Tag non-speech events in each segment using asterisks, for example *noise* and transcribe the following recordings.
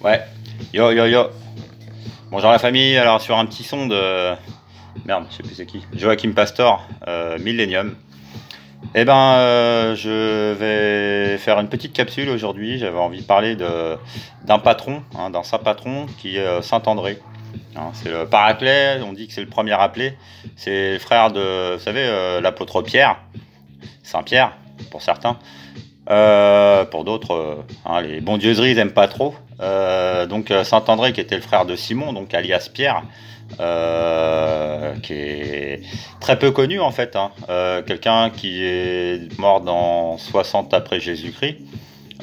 Ouais. Yo yo yo. Bonjour la famille. Alors sur un petit son de merde, je sais plus c'est qui. Joachim Pastor, euh, Millennium. Eh ben, euh, je vais faire une petite capsule aujourd'hui. J'avais envie de parler d'un patron, hein, d'un saint patron qui est euh, Saint André. Hein, c'est le paraclet. On dit que c'est le premier appelé. C'est le frère de, vous savez, l'apôtre Pierre, Saint Pierre pour certains. Pour d'autres, hein, les bondieuseries ils n'aiment pas trop. Euh, donc Saint André qui était le frère de Simon, donc alias Pierre, euh, qui est très peu connu en fait. Hein. Euh, Quelqu'un qui est mort dans 60 après Jésus-Christ,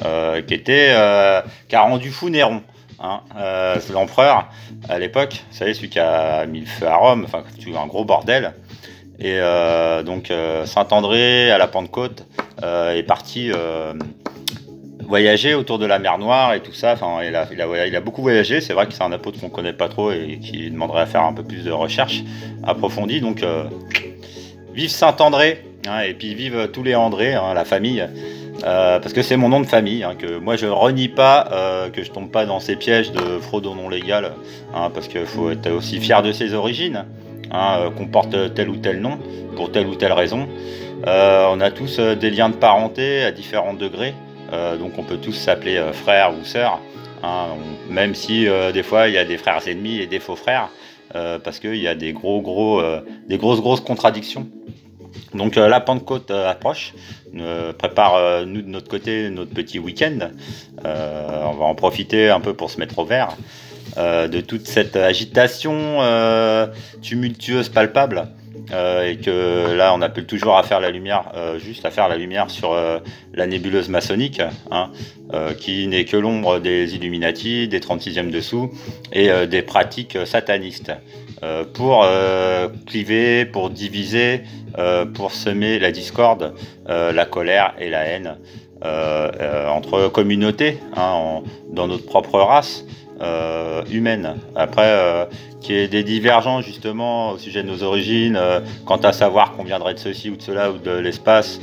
euh, qui était euh, qui a rendu fou Néron. Hein. Euh, l'empereur à l'époque, vous savez celui qui a mis le feu à Rome, enfin un gros bordel. Et euh, donc Saint André à la Pentecôte euh, est parti euh, voyager autour de la mer Noire et tout ça. Enfin, il a, beaucoup voyagé. C'est vrai que c'est un apôtre qu'on connaît pas trop et qui demanderait à faire un peu plus de recherche approfondie. Donc, euh, vive Saint André hein, et puis vive tous les André, hein, la famille. Euh, parce que c'est mon nom de famille, hein, que moi je renie pas, euh, que je tombe pas dans ces pièges de fraude au nom légal, parce qu'il faut être aussi fier de ses origines, qu'on porte tel ou tel nom, pour telle ou telle raison. On a tous des liens de parenté à différents degrés, donc on peut tous s'appeler euh, frère ou sœur, hein, même si euh, des fois il y a des frères ennemis et des faux frères, euh, parce qu'il y a des gros gros, euh, des grosses grosses contradictions. Donc euh, la Pentecôte euh, approche, Euh, prépare euh, nous de notre côté notre petit week-end. Euh, on va en profiter un peu pour se mettre au vert euh, de toute cette agitation euh, tumultueuse, palpable. Euh, et que là on appelle toujours à faire la lumière, euh, juste à faire la lumière sur euh, la nébuleuse maçonnique, hein, qui n'est que l'ombre des Illuminati, des 36e dessous et des pratiques satanistes, pour cliver, pour diviser, pour semer la discorde, la colère et la haine entre communautés, hein, dans notre propre race euh, humaine. Après, euh, qu'il y ait des divergences justement au sujet de nos origines, euh, quant à savoir qu'on viendrait de ceci ou de cela ou de l'espace,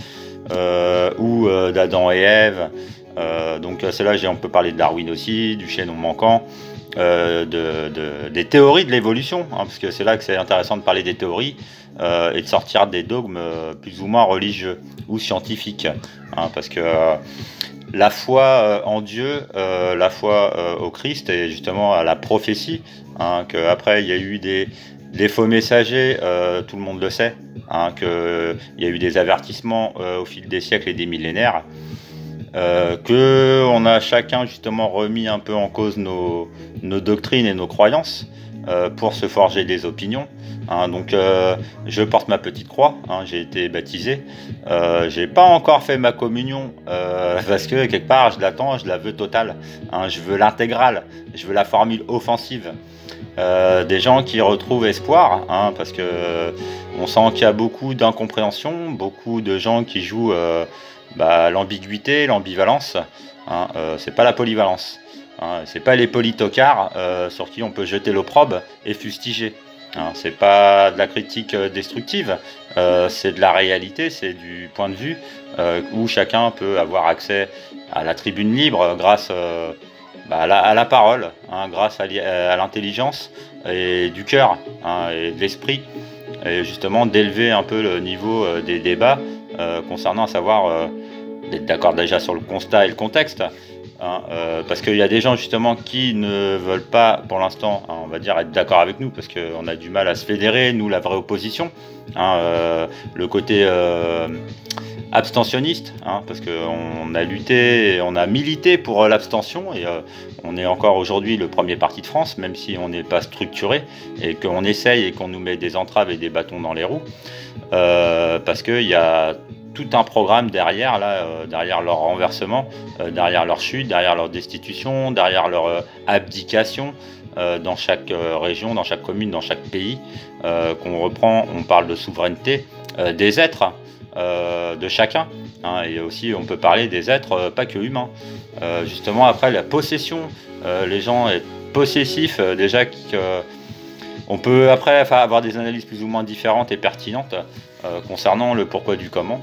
euh, ou d'Adam et Ève. Donc c'est là on peut parler de Darwin aussi, du chaînon manquant, de, de- des théories de l'évolution, hein, parce que c'est là que c'est intéressant de parler des théories et de sortir des dogmes plus ou moins religieux ou scientifiques, hein, parce que la foi euh, en Dieu, euh, la foi euh, au Christ et justement à la prophétie, hein, que après il y a eu des, faux messagers, tout le monde le sait, hein, que il y a eu des avertissements au fil des siècles et des millénaires, que on a chacun justement remis un peu en cause nos doctrines et nos croyances euh, pour se forger des opinions. hein. donc euh, je porte ma petite croix, hein, j'ai été baptisé, euh, j'ai pas encore fait ma communion *laughs* parce que quelque part je l'attends, je la veux totale, hein. je veux l'intégrale, je veux la formule offensive. Des gens qui retrouvent espoir, parce que on sent qu'il y a beaucoup d'incompréhension, beaucoup de gens qui jouent bah, l'ambiguïté, l'ambivalence. C'est pas la polyvalence. Hein, c'est pas les politocards euh, sur qui on peut jeter l'opprobre et fustiger. Hein, c'est pas de la critique euh, destructive, euh, c'est de la réalité, c'est du point de vue où chacun peut avoir accès à la tribune libre grâce bah, à, la, parole, hein, grâce à, à l'intelligence et du cœur hein, et de l'esprit, et justement d'élever un peu le niveau des débats concernant à savoir d'être d'accord déjà sur le constat et le contexte. Hein, euh, parce qu'il y a des gens justement qui ne veulent pas pour l'instant, hein, on va dire, être d'accord avec nous parce qu'on a du mal à se fédérer, nous la vraie opposition, hein, euh, le côté euh, abstentionniste, parce qu'on a lutté, on a milité pour l'abstention et on est encore aujourd'hui le premier parti de France, même si on n'est pas structuré et qu'on essaye et qu'on nous met des entraves et des bâtons dans les roues, parce qu'il y a tout un programme derrière, là, euh, derrière leur renversement, euh, derrière leur chute, derrière leur destitution, derrière leur euh, abdication dans chaque région, dans chaque commune, dans chaque pays, qu'on reprend, on parle de souveraineté des êtres, de chacun, hein, et aussi on peut parler des êtres pas que humains. Justement après la possession, les gens être possessifs déjà on peut après avoir des analyses plus ou moins différentes et pertinentes concernant le pourquoi du comment.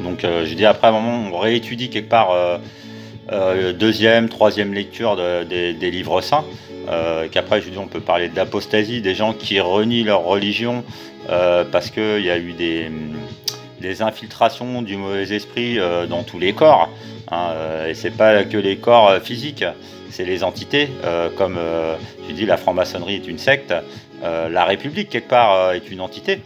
Donc euh, je dis après à un moment on réétudie quelque part euh, deuxième, troisième lecture des, livres saints. Qu'après, je dis, on peut parler d'apostasie, des gens qui renient leur religion parce qu'il y a eu des, infiltrations du mauvais esprit dans tous les corps. Hein, et c'est pas que les corps physiques c'est les entités, euh, comme euh, tu dis, la franc-maçonnerie est une secte, euh, la République, quelque part, est une entité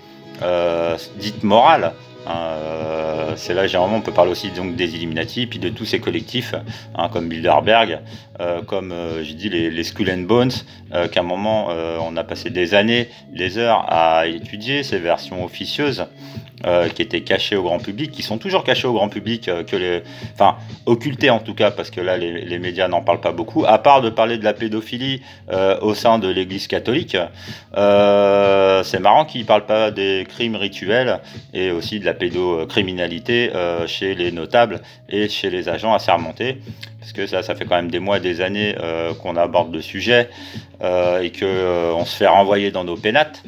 dite morale. Hein, c'est là généralement on peut parler aussi donc des Illuminati puis de tous ces collectifs hein, comme Bilderberg comme j'ai dit les, les, Skull and Bones qu'à un moment on a passé des années des heures à étudier ces versions officieuses euh, qui étaient cachés au grand public, qui sont toujours cachés au grand public, euh, que les, enfin occultés en tout cas, parce que là les, médias n'en parlent pas beaucoup, à part de parler de la pédophilie euh, au sein de l'Église catholique. c'est marrant qu'ils parlent pas des crimes rituels et aussi de la pédocriminalité chez les notables et chez les agents assermentés parce que ça, ça fait quand même des mois, des années qu'on aborde le sujet et qu'on on se fait renvoyer dans nos pénates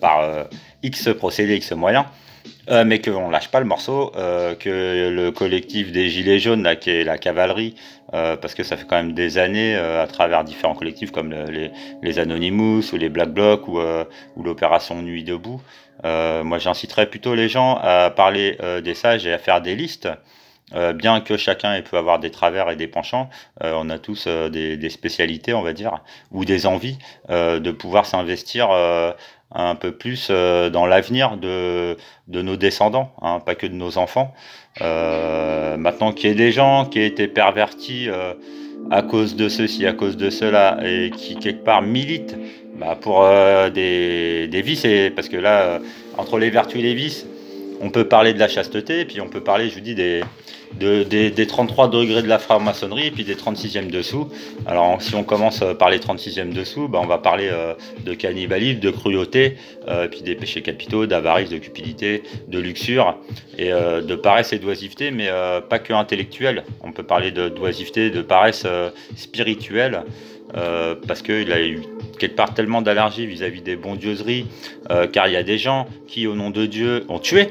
par X procédés, X moyens, euh, mais qu'on lâche pas le morceau, euh, que le collectif des Gilets jaunes, là, qui est la cavalerie, euh, parce que ça fait quand même des années, à travers différents collectifs comme les, Anonymous ou les Black Blocs ou l'opération Nuit debout, moi j'inciterais plutôt les gens à parler des sages et à faire des listes. bien que chacun peut avoir des travers et des penchants, on a tous des, spécialités, on va dire, ou des envies de pouvoir s'investir un peu plus euh, dans l'avenir de, nos descendants, hein, pas que de nos enfants. Euh, maintenant qu'il y ait des gens qui aient été pervertis euh, à cause de ceci, à cause de cela, et qui quelque part militent bah, pour des, des vices, et, parce que là, entre les vertus et les vices, on peut parler de la chasteté, puis on peut parler, je vous dis, des, des, 33 degrés de la franc-maçonnerie puis des 36e dessous. Alors si on commence par les 36e dessous, bah, on va parler euh, de cannibalisme, de cruauté, euh, puis des péchés capitaux, d'avarice, de cupidité, de luxure et euh, de paresse et d'oisiveté, mais pas que intellectuelle. On peut parler de d'oisiveté, de paresse spirituelle. parce qu'il a eu quelque part tellement d'allergie vis-à-vis des bondieuseries, car il y a des gens qui, au nom de Dieu, ont tué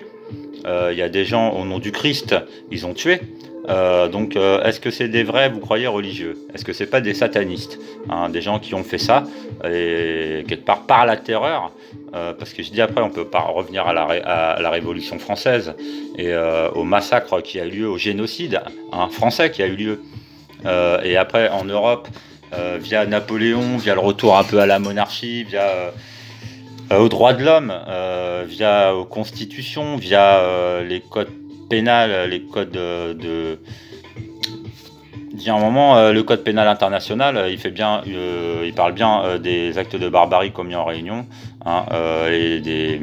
euh, il y a des gens au nom du Christ, ils ont tué. Euh, donc, euh, est-ce que c'est des vrais, vous croyez, religieux? Est-ce que c'est pas des satanistes hein, Des gens qui ont fait ça, et quelque part par la terreur, parce que je dis après, on peut pas revenir à la, Révolution française et au massacre qui a eu lieu, au génocide hein, français qui a eu lieu. et après, en Europe, via Napoléon, via le retour un peu à la monarchie, via euh, aux droits de l'homme, euh, via aux constitutions, via euh, les codes pénals, les codes de, il y un moment, le code pénal international, il fait bien, il parle bien des actes de barbarie commis en réunion hein, et des,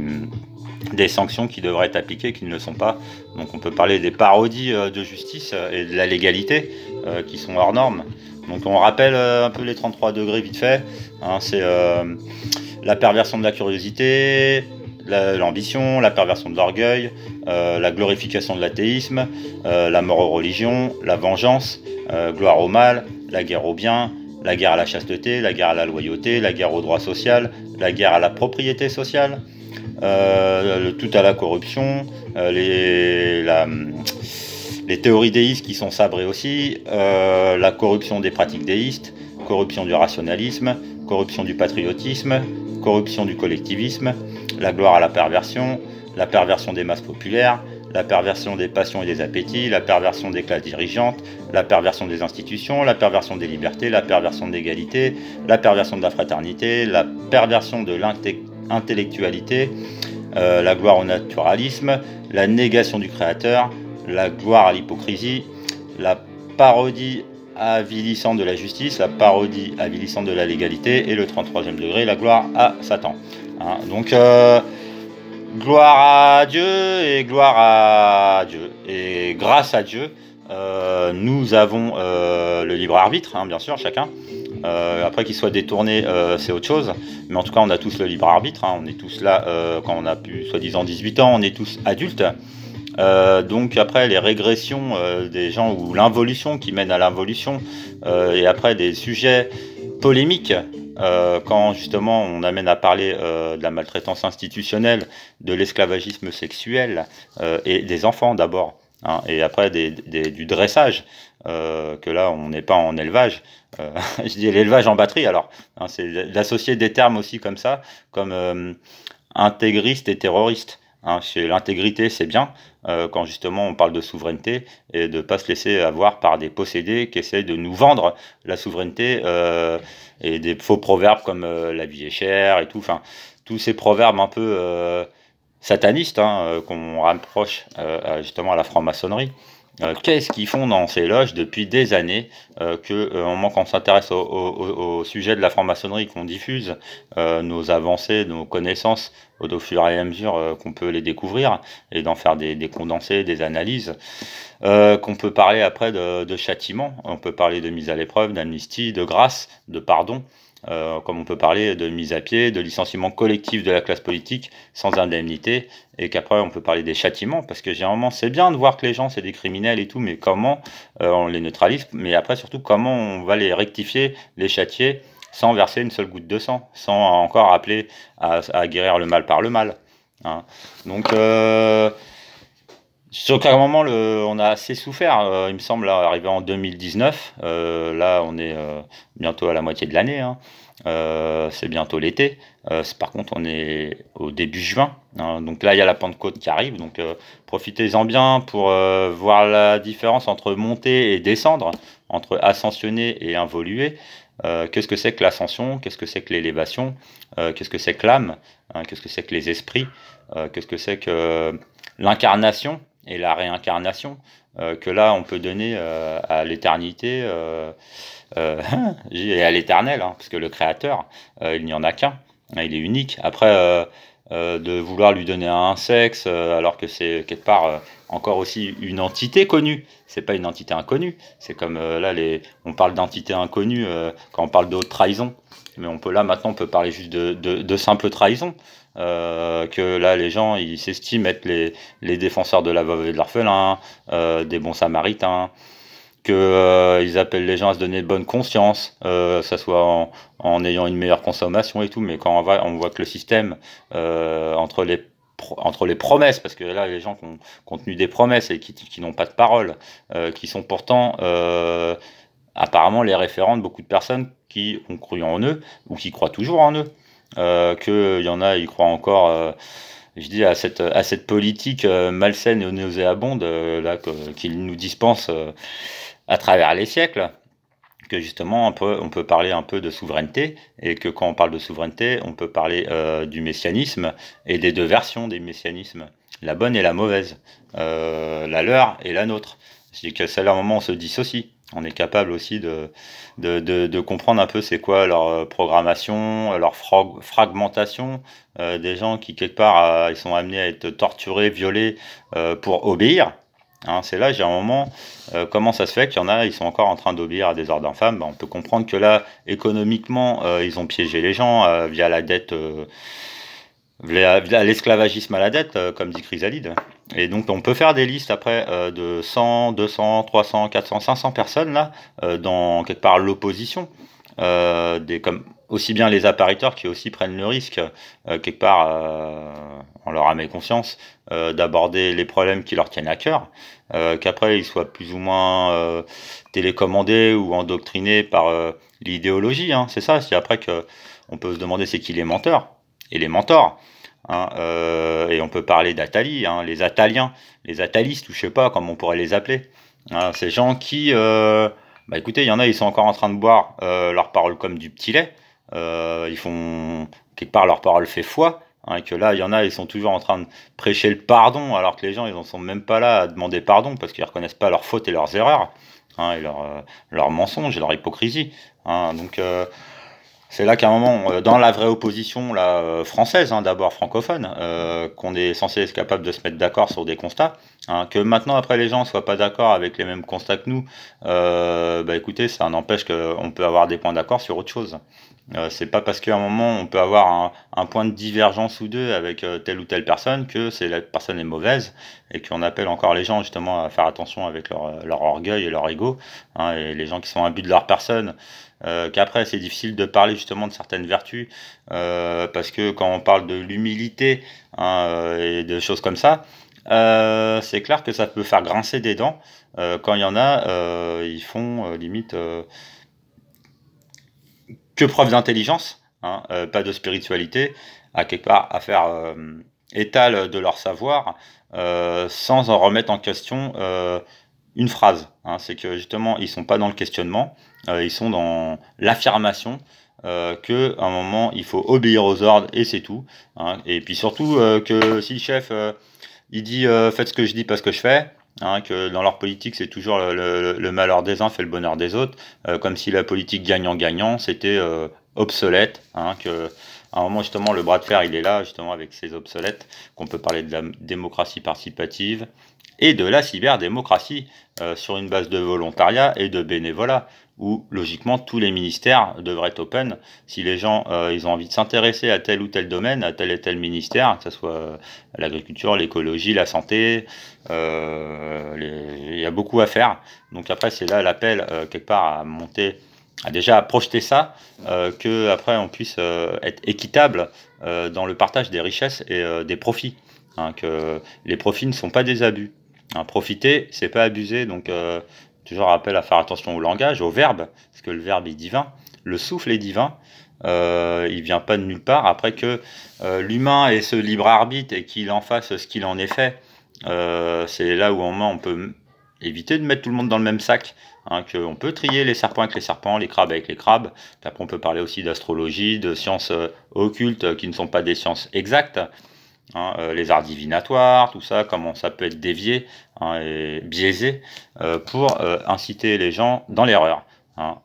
des, sanctions qui devraient être appliquées, qui ne le sont pas. Donc on peut parler des parodies de justice et de la légalité qui sont hors normes. Donc on rappelle un peu les 33 degrés vite fait. Hein, c'est la perversion de la curiosité, l'ambition, la, perversion de l'orgueil, euh, la glorification de l'athéisme, euh, la mort aux religions, la vengeance, euh, gloire au mal, la guerre au bien, la guerre à la chasteté, la guerre à la loyauté, la guerre au droit social, la guerre à la propriété sociale, le tout à la corruption, les, les théories déistes qui sont sabrées aussi, la corruption des pratiques déistes, corruption du rationalisme, corruption du patriotisme, corruption du collectivisme, la gloire à la perversion, la perversion des masses populaires, la perversion des passions et des appétits, la perversion des classes dirigeantes, la perversion des institutions, la perversion des libertés, la perversion de l'égalité, la perversion de la fraternité, la perversion de l'intellectualité, euh, la gloire au naturalisme, la négation du créateur, la gloire à l'hypocrisie, la parodie avilissant de la justice, la parodie avilissante de la légalité et le 33e degré, la gloire à Satan. Hein, donc, euh, gloire à Dieu et gloire à Dieu. Et grâce à Dieu, euh, nous avons euh, le libre arbitre, hein, bien sûr, chacun. après qu'il soit détourné, c'est autre chose. Mais en tout cas, on a tous le libre arbitre. Hein. on est tous là, quand on a plus soi-disant 18 ans, on est tous adultes. Euh, donc après les régressions euh, des gens ou l'involution qui mène à l'involution euh, et après des sujets polémiques quand justement on amène à parler de la maltraitance institutionnelle, de l'esclavagisme sexuel et des enfants d'abord hein, et après du dressage, que là on n'est pas en élevage. *laughs* je dis l'élevage en batterie, alors hein, c'est d'associer des termes aussi comme ça, comme intégriste et terroriste. Hein, l'intégrité, c'est bien, euh, quand justement on parle de souveraineté, et de ne pas se laisser avoir par des possédés qui essaient de nous vendre la souveraineté, euh, et des faux proverbes comme euh, la vie est chère et tout, enfin, tous ces proverbes un peu satanistes hein, qu'on rapproche justement à la franc-maçonnerie. Euh, qu'est-ce qu'ils font dans ces loges depuis des années euh, que euh, au moment qu'on s'intéresse au, sujet de la franc-maçonnerie, qu'on diffuse nos avancées, nos connaissances au fur et à mesure qu'on peut les découvrir et d'en faire des, condensés, des analyses, qu'on peut parler après de, de châtiment, on peut parler de mise à l'épreuve, d'amnistie, de grâce, de pardon. Euh, comme on peut parler de mise à pied, de licenciement collectif de la classe politique sans indemnité, et qu'après on peut parler des châtiments, parce que généralement c'est bien de voir que les gens c'est des criminels et tout, mais comment euh, on les neutralise, mais après surtout comment on va les rectifier, les châtier, sans verser une seule goutte de sang, sans encore appeler à, guérir le mal par le mal. Hein. Donc euh, sur quel moment, le, on a assez souffert, euh, il me semble, arrivé en 2019. Euh, là, on est euh, bientôt à la moitié de l'année. Hein. c'est bientôt l'été. par contre, on est au début juin. Hein. donc là, il y a la Pentecôte qui arrive. Donc profitez-en bien pour voir la différence entre monter et descendre, entre ascensionner et involuer. qu'est-ce que c'est que l'ascension? Qu'est-ce que c'est que l'élévation? Qu'est-ce que c'est que l'âme? Hein? Qu'est-ce que c'est que les esprits? Qu'est-ce que c'est que l'incarnation? Et la réincarnation euh, que là on peut donner euh, à l'éternité euh, *laughs* et à l'éternel, hein, parce que le créateur, il n'y en a qu'un, il est unique. Après, de vouloir lui donner un sexe alors que c'est quelque part encore aussi une entité connue. C'est pas une entité inconnue. C'est comme là, les, on parle d'entité inconnue quand on parle d'autres trahison. Mais on peut là maintenant on peut parler juste de, de, de simple trahison. Euh, que là les gens ils s'estiment être les, défenseurs de la veuve et de l'orphelin, euh, des bons samaritains, qu'ils euh, appellent les gens à se donner de bonne conscience, ça soit en, ayant une meilleure consommation et tout, mais quand on, voit que le système entre les entre les promesses, parce que là, les gens qui ont, tenu des promesses et qui, qui n'ont pas de parole, qui sont pourtant apparemment les référents de beaucoup de personnes qui ont cru en eux ou qui croient toujours en eux. Euh, qu'il y en a, ils croient encore, euh, je dis, à cette, politique euh, malsaine et nauséabonde là, qu'ils nous dispensent à travers les siècles. Que justement, on peut, on peut parler un peu de souveraineté, et que quand on parle de souveraineté, on peut parler du messianisme et des deux versions des messianismes, la bonne et la mauvaise, la leur et la nôtre. C'est que là un moment on se dissocie on est capable aussi de, de, comprendre un peu c'est quoi leur euh, programmation, leur fragmentation, euh, des gens qui quelque part euh, ils sont amenés à être torturés, violés pour obéir. Hein, c'est là, j'ai un moment, comment ça se fait qu'il y en a, ils sont encore en train d'obéir à des ordres d'infâmes ben, On peut comprendre que là, économiquement, ils ont piégé les gens via la dette l'esclavagisme à la dette, euh, comme dit Chrysalide. Et donc on peut faire des listes après euh, de 100, 200, 300, 400, 500 personnes là, euh, dans quelque part l'opposition. comme aussi bien les appariteurs qui aussi prennent le risque, quelque part, on leur a mis conscience, d'aborder les problèmes qui leur tiennent à cœur, qu'après ils soient plus ou moins télécommandés ou endoctrinés par l'idéologie. Hein, c'est ça, c'est après que on peut se demander c'est qui les menteurs et les mentors. Hein, euh, et on peut parler d'Atali, hein, les Ataliens, les Atalistes, ou je sais pas comment on pourrait les appeler. Ces gens qui, euh, bah écoutez, il y en a, ils sont encore en train de boire euh, leurs paroles comme du petit lait. Ils font quelque part leur parole fait foi. et que là, il y en a, ils sont toujours en train de prêcher le pardon, alors que les gens, ils n'en sont même pas là à demander pardon parce qu'ils reconnaissent pas leurs fautes et leurs erreurs, et leurs leur mensonges et leur hypocrisie. donc c'est là qu'à un moment, euh, dans la vraie opposition euh, française, hein, d'abord francophone, euh, qu'on est censé être capable de se mettre d'accord sur des constats, hein, que maintenant après les gens soient pas d'accord avec les mêmes constats que nous, bah écoutez, ça n'empêche qu'on peut avoir des points d'accord sur autre chose. Euh, c'est pas parce qu'à un moment on peut avoir un, point de divergence ou deux avec telle ou telle personne que c'est la personne est mauvaise et qu'on appelle encore les gens justement à faire attention avec leur, leur orgueil et leur ego hein, et les gens qui sont but de leur personne euh, qu'après c'est difficile de parler justement de certaines vertus, euh, parce que quand on parle de l'humilité hein, euh, et de choses comme ça, c'est clair que ça peut faire grincer des dents. quand il y en a, ils font limite que preuve d'intelligence, hein, pas de spiritualité, à quelque part à faire étal de leur savoir sans en remettre en question une phrase. Hein. c'est que justement, ils sont pas dans le questionnement, ils sont dans l'affirmation euh, que un moment il faut obéir aux ordres et c'est tout. Hein. Et puis surtout euh, que si le chef euh, il dit euh, faites ce que je dis pas ce que je fais, hein, que dans leur politique c'est toujours le, malheur des uns fait le bonheur des autres, comme si la politique gagnant-gagnant c'était obsolète, hein, à un moment justement le bras de fer il est là justement avec ces obsolètes, qu'on peut parler de la démocratie participative et de la cyberdémocratie sur une base de volontariat et de bénévolat où logiquement tous les ministères devraient être open. Si les gens euh, ils ont envie de s'intéresser à tel ou tel domaine, à tel et tel ministère, que ce soit euh, l'agriculture, l'écologie, la santé, euh, il y a beaucoup à faire. Donc après c'est là l'appel quelque part à monter, à déjà à projeter ça, que après on puisse être équitable dans le partage des richesses et des profits. Hein, que les profits ne sont pas des abus. Hein, profiter, c'est pas abuser, donc toujours rappel à faire attention au langage, au verbe, parce que le verbe est divin, le souffle est divin, euh, il vient pas de nulle part. Après que euh, l'humain ait ce libre arbitre et qu'il en fasse ce qu'il en est fait, euh, c'est là où on peut éviter de mettre tout le monde dans le même sac. Hein, qu'on peut trier les serpents avec les serpents, les crabes avec les crabes. après, on peut parler aussi d'astrologie, de sciences euh, occultes qui ne sont pas des sciences exactes. Hein, euh, les arts divinatoires, tout ça, comment ça peut être dévié hein, et biaisé euh, pour euh, inciter les gens dans l'erreur. Hein.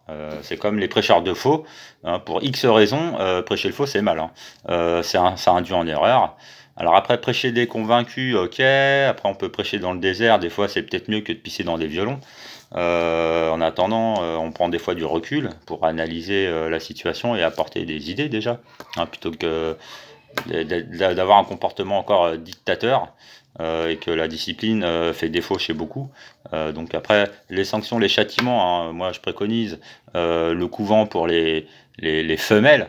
c'est comme les prêcheurs de faux. pour X raisons, prêcher le faux, c'est mal. ça induit en erreur. Alors après, prêcher des convaincus, ok. Après, on peut prêcher dans le désert. Des fois, c'est peut-être mieux que de pisser dans des violons. en attendant, on prend des fois du recul pour analyser la situation et apporter des idées déjà, plutôt que d'avoir un comportement encore euh, dictateur euh, et que la discipline euh, fait défaut chez beaucoup. donc après, les sanctions, les châtiments, hein, moi je préconise le couvent pour les, les, femelles,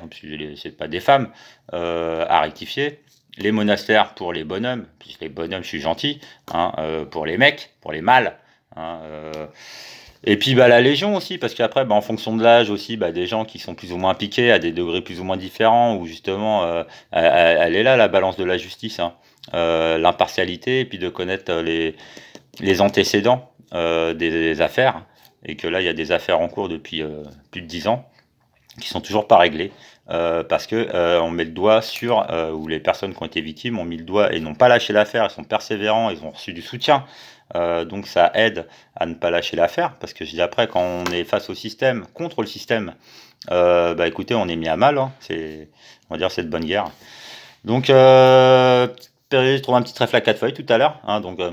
c'est pas des femmes, à rectifier. Les monastères pour les bonhommes, puisque les bonhommes, je suis gentil, hein, pour les mecs, pour les mâles. Hein, et puis bah, la Légion aussi, parce qu'après, bah, en fonction de l'âge aussi, bah, des gens qui sont plus ou moins piqués à des degrés plus ou moins différents, où justement, euh, elle, est là, la balance de la justice, hein. euh, l'impartialité, et puis de connaître les, les antécédents euh, des, affaires, et que là, il y a des affaires en cours depuis plus de dix ans, qui sont toujours pas réglées. parce que on met le doigt sur où les personnes qui ont été victimes ont mis le doigt et n'ont pas lâché l'affaire, ils sont persévérants, ils ont reçu du soutien euh, donc ça aide à ne pas lâcher l'affaire, parce que je dis après, quand on est face au système, contre le système, euh, bah écoutez, on est mis à mal, hein. c'est, on va dire c'est de bonne guerre. Donc, euh, j'ai trouvé un petit trèfle à quatre feuilles tout à l'heure, hein, donc euh,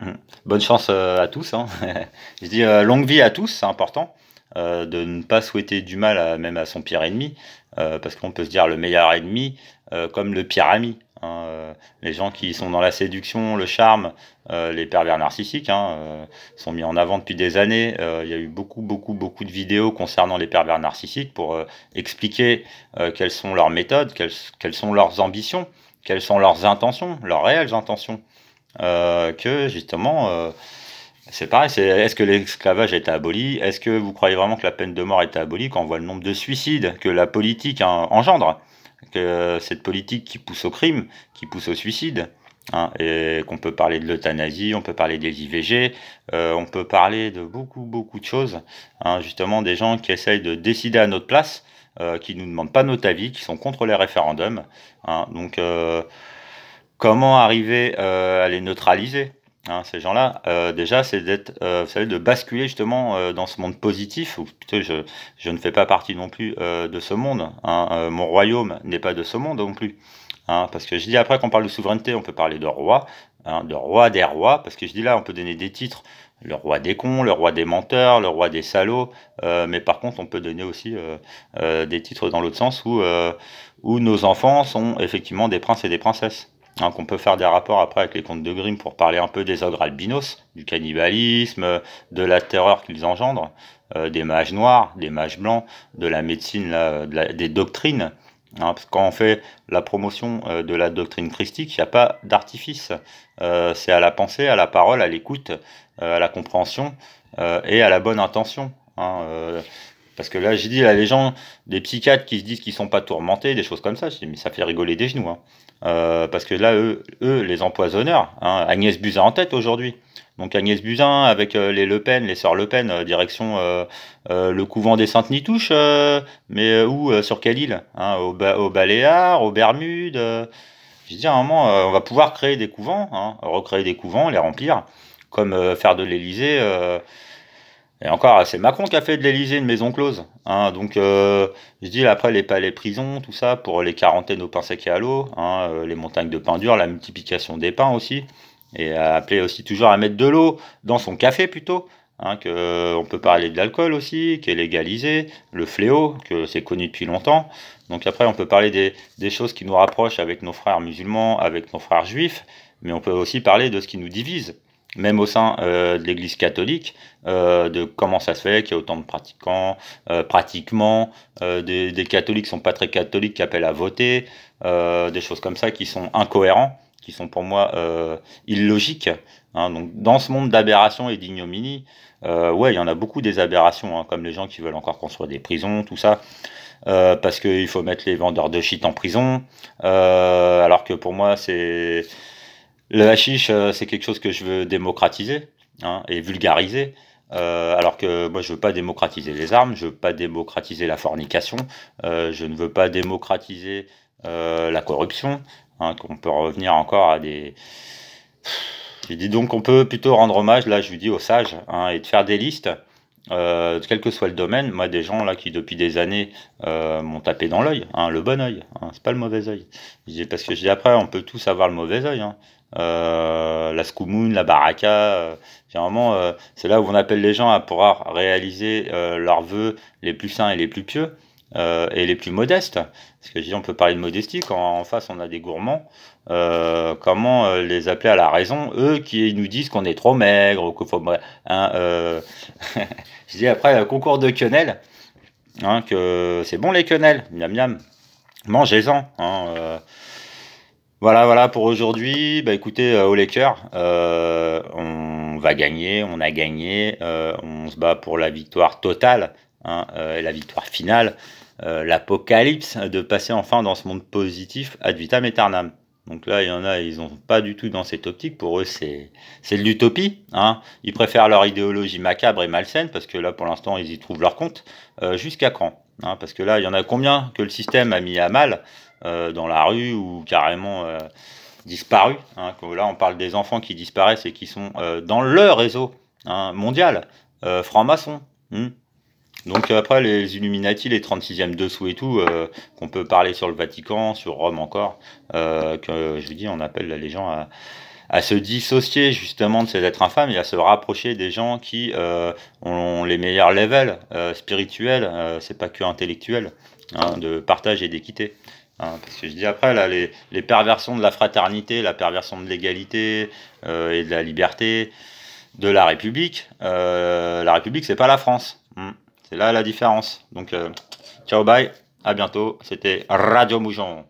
*laughs* bonne chance à tous. Hein. *laughs* je dis longue vie à tous, c'est important. de ne pas souhaiter du mal même à son pire ennemi, parce qu'on peut se dire le meilleur ennemi comme le pire ami. Hein, euh, les gens qui sont dans la séduction, le charme, euh, les pervers narcissiques hein, euh, sont mis en avant depuis des années. il y a eu beaucoup, beaucoup, beaucoup de vidéos concernant les pervers narcissiques pour expliquer quelles sont leurs méthodes, quelles, sont leurs ambitions, quelles sont leurs intentions, leurs réelles intentions. que justement, c'est pareil, est-ce que l'esclavage été aboli? Est-ce que vous croyez vraiment que la peine de mort été abolie quand on voit le nombre de suicides que la politique engendre? Cette politique qui pousse au crime, qui pousse au suicide, hein, et qu'on peut parler de l'euthanasie, on peut parler des IVG, euh, on peut parler de beaucoup, beaucoup de choses, hein, justement des gens qui essayent de décider à notre place, euh, qui nous demandent pas notre avis, qui sont contre les référendums. Hein, donc, euh, comment arriver à les neutraliser? Hein, ces gens-là, euh, déjà, c'est d'être, euh, de basculer justement euh, dans ce monde positif. Plutôt, je, je ne fais pas partie non plus euh, de ce monde. Hein, euh, mon royaume n'est pas de ce monde non plus. Hein, parce que je dis après, qu'on parle de souveraineté, on peut parler de roi, hein, de roi des rois. Parce que je dis là, on peut donner des titres, le roi des cons, le roi des menteurs, le roi des salauds. mais par contre, on peut donner aussi des titres dans l'autre sens où où nos enfants sont effectivement des princes et des princesses. Hein, qu'on peut faire des rapports après avec les contes de Grimm pour parler un peu des ogres albinos, du cannibalisme, de la terreur qu'ils engendrent, euh, des mages noirs, des mages blancs, de la médecine, des doctrines Hein, parce quand on fait la promotion euh, de la doctrine christique, il n'y a pas d'artifice. Euh, c'est à la pensée, à la parole, à l'écoute, à la compréhension et à la bonne intention. Hein, parce que là, j'ai dit, là, les gens, des psychiatres qui se disent qu'ils sont pas tourmentés, des choses comme ça, mais ça fait rigoler des genoux. Hein. parce que là, eux, eux les empoisonneurs, hein, Agnès Buzyn en tête aujourd'hui. Donc Agnès Buzyn avec euh, les Le Pen, les sœurs Le Pen, euh, direction euh, le couvent des Saintes Nitouches, mais où Sur quelle île hein, au, au, Baléares, aux Bermudes Je dis à un moment, on va pouvoir créer des couvents, recréer des couvents, les remplir, comme faire de l'Élysée. Et encore, c'est Macron qui a fait de l'Élysée une maison close. Hein, donc, je dis après les palais prisons, tout ça, pour les quarantaines au pain sec et à l'eau, hein, les montagnes de pain dur, la multiplication des pains aussi et appeler aussi toujours à mettre de l'eau dans son café plutôt. Hein, que on peut parler de l'alcool aussi, qui est légalisé, le fléau, que c'est connu depuis longtemps. Donc après, on peut parler des, choses qui nous rapprochent avec nos frères musulmans, avec nos frères juifs, mais on peut aussi parler de ce qui nous divise, même au sein euh, de l'Église catholique, euh, de comment ça se fait qu'il y a autant de pratiquants, euh, pratiquement, euh, des, des, catholiques sont pas très catholiques qui appellent à voter, euh, des choses comme ça qui sont incohérents qui sont pour moi euh, illogiques. Hein. donc, dans ce monde d'aberrations et d'ignominies, euh, ouais, il y en a beaucoup des aberrations, hein, comme les gens qui veulent encore construire des prisons, tout ça. Euh, parce qu'il faut mettre les vendeurs de shit en prison. Euh, alors que pour moi, c'est le hashish, euh, c'est quelque chose que je veux démocratiser hein, et vulgariser. Euh, alors que moi, je veux pas démocratiser les armes, je veux pas démocratiser la fornication, euh, je ne veux pas démocratiser la corruption, Hein, qu'on peut revenir encore à des. Je dis donc qu'on peut plutôt rendre hommage, là je lui dis aux sages, hein, et de faire des listes, quel que soit le domaine. Moi, des gens là qui depuis des années m'ont tapé dans l'œil, le bon œil, hein, c'est pas le mauvais œil. Parce que je dis après, on peut tous avoir le mauvais œil. Euh, la Scoumoun, la Baraka, euh, euh, c'est là où on appelle les gens à pouvoir réaliser leurs vœux les plus sains et les plus pieux. Et les plus modestes. Parce que je dis, on peut parler de modestie quand en face on a des gourmands. Comment les appeler à la raison? Eux qui nous disent qu'on est trop maigre qu'il faut. Hein, *laughs* je dis après, concours de quenelles, hein, que c'est bon les quenelles, miam miam, mangez-en. Hein, voilà, voilà pour aujourd'hui. Bah écoutez, euh, au Lakers, euh, on va gagner, on a gagné, euh, on se bat pour la victoire totale hein, et la victoire finale. Euh, l'apocalypse, de passer enfin dans ce monde positif ad vitam aeternam. Donc là, il y en a, ils n'ont pas du tout dans cette optique. Pour eux, c'est de l'utopie. Hein. Ils préfèrent leur idéologie macabre et malsaine parce que là, pour l'instant, ils y trouvent leur compte. Euh, Jusqu'à quand hein, Parce que là, il y en a combien que le système a mis à mal euh, dans la rue ou carrément euh, disparu. Hein, là, on parle des enfants qui disparaissent et qui sont dans leur réseau hein, mondial, franc-maçon. Hmm? Donc euh, après, les Illuminati, les 36e dessous et tout, euh, qu'on peut parler sur le Vatican, sur Rome encore, euh, que je vous dis, on appelle les gens à, à, se dissocier justement de ces êtres infâmes et à se rapprocher des gens qui euh, ont les meilleurs levels euh, spirituels, c'est pas que intellectuel, hein, de partage et d'équité. Hein, parce que je dis après, là, les, les, perversions de la fraternité, la perversion de l'égalité et de la liberté de la République, la République, c'est pas la France. Hmm. C'est là la différence. Donc, euh, ciao, bye, à bientôt. C'était Radio Moujon.